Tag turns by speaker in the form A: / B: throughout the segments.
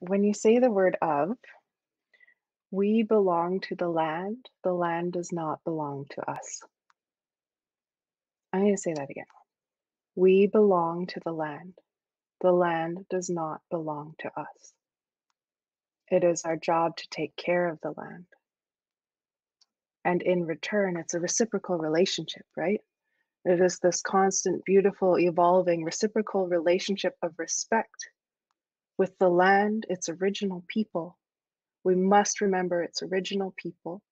A: when you say the word of, we belong to the land, the land does not belong to us. I'm going to say that again. We belong to the land, the land does not belong to us. It is our job to take care of the land. And in return, it's a reciprocal relationship, right? It is this constant, beautiful, evolving, reciprocal relationship of respect with the land, its original people. We must remember its original people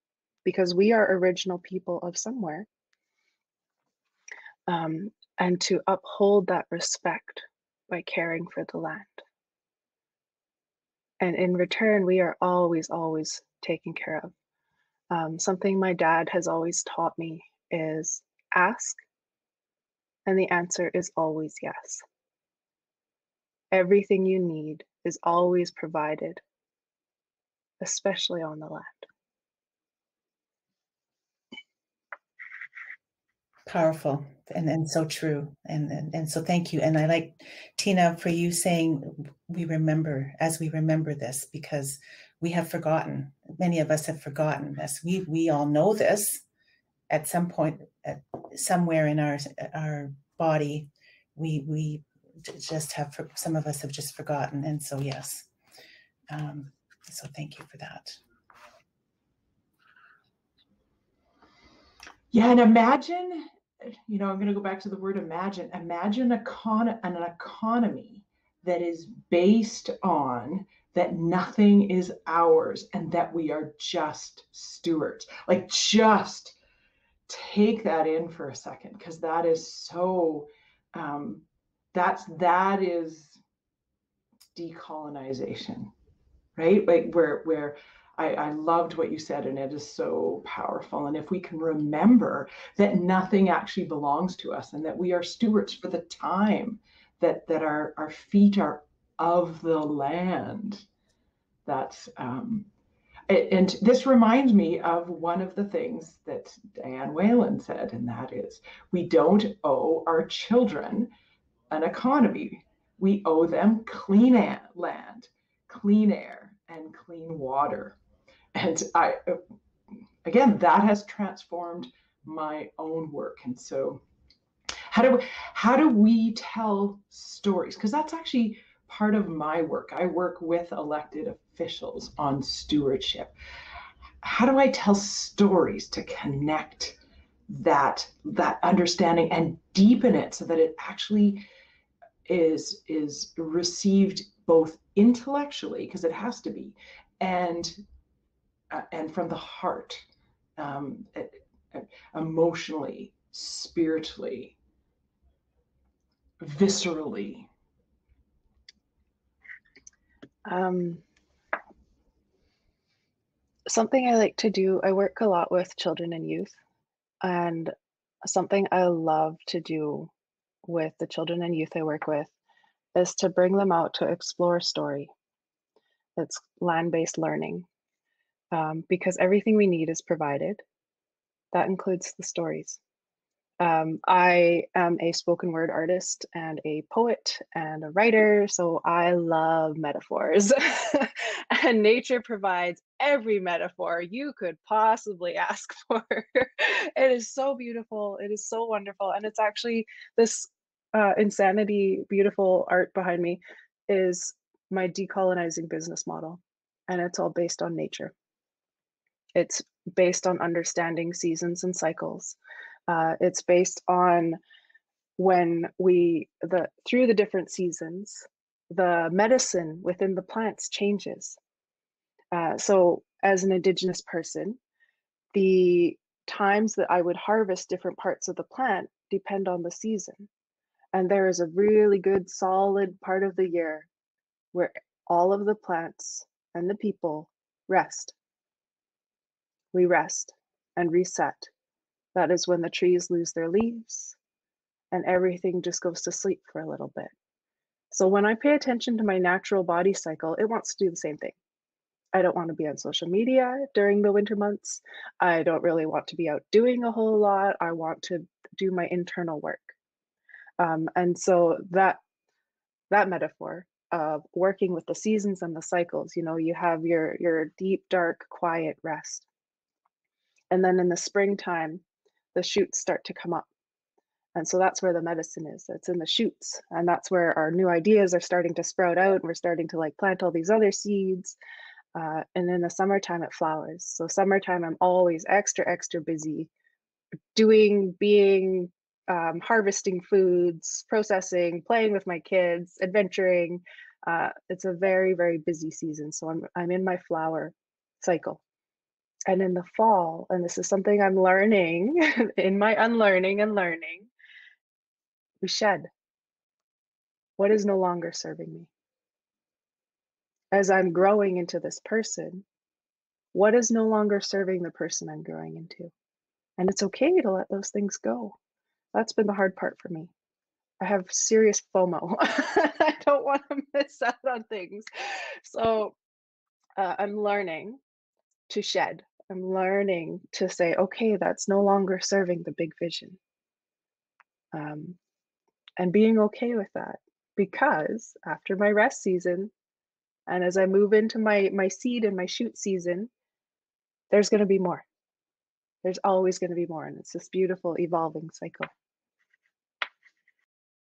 A: because we are original people of somewhere. Um, and to uphold that respect by caring for the land. And in return, we are always, always taken care of. Um, something my dad has always taught me is ask, and the answer is always yes. Everything you need is always provided, especially on the land.
B: Powerful and, and so true. And, and and so thank you. And I like Tina for you saying we remember as we remember this because we have forgotten. Many of us have forgotten this. We we all know this at some point at somewhere in our our body. We we just have for, some of us have just forgotten. And so yes. Um, so thank you for that.
C: Yeah, and imagine you know, I'm going to go back to the word imagine. Imagine a con- an economy that is based on that nothing is ours and that we are just stewards. Like, just take that in for a second because that is so. Um, that's that is decolonization, right? Like where where I, I loved what you said, and it is so powerful. And if we can remember that nothing actually belongs to us and that we are stewards for the time that, that our, our feet are of the land, that's. Um, and this reminds me of one of the things that Diane Whalen said, and that is we don't owe our children an economy. We owe them clean land, clean air, and clean water and I, again, that has transformed my own work. And so, how do how do we tell stories? Because that's actually part of my work. I work with elected officials on stewardship. How do I tell stories to connect that that understanding and deepen it so that it actually is is received both intellectually because it has to be and uh, and from the heart, um, emotionally, spiritually, viscerally?
A: Um, something I like to do, I work a lot with children and youth, and something I love to do with the children and youth I work with is to bring them out to explore story. It's land based learning um, because everything we need is provided. That includes the stories. Um, I am a spoken word artist and a poet and a writer, so I love metaphors. and nature provides every metaphor you could possibly ask for. it is so beautiful, it is so wonderful, and it's actually this uh, insanity, beautiful art behind me is my decolonizing business model, and it's all based on nature. It's based on understanding seasons and cycles. Uh, it's based on when we the through the different seasons, the medicine within the plants changes. Uh, so, as an indigenous person, the times that I would harvest different parts of the plant depend on the season. And there is a really good, solid part of the year where all of the plants and the people rest we rest and reset. That is when the trees lose their leaves and everything just goes to sleep for a little bit. So when I pay attention to my natural body cycle, it wants to do the same thing. I don't want to be on social media during the winter months. I don't really want to be out doing a whole lot. I want to do my internal work. Um, and so that that metaphor of working with the seasons and the cycles. You know, you have your your deep, dark, quiet rest. And then in the springtime, the shoots start to come up. And so that's where the medicine is. It's in the shoots. And that's where our new ideas are starting to sprout out. And we're starting to like plant all these other seeds. Uh, and in the summertime, it flowers. So, summertime, I'm always extra, extra busy doing, being, um, harvesting foods, processing, playing with my kids, adventuring. Uh, it's a very, very busy season. So, I'm, I'm in my flower cycle. And in the fall, and this is something I'm learning in my unlearning and learning, we shed what is no longer serving me. As I'm growing into this person, what is no longer serving the person I'm growing into? And it's okay to let those things go. That's been the hard part for me. I have serious FOMO. I don't want to miss out on things. So uh, I'm learning to shed. I'm learning to say, okay, that's no longer serving the big vision. Um, and being okay with that because after my rest season and as I move into my my seed and my shoot season, there's going to be more. There's always going to be more and it's this beautiful evolving cycle.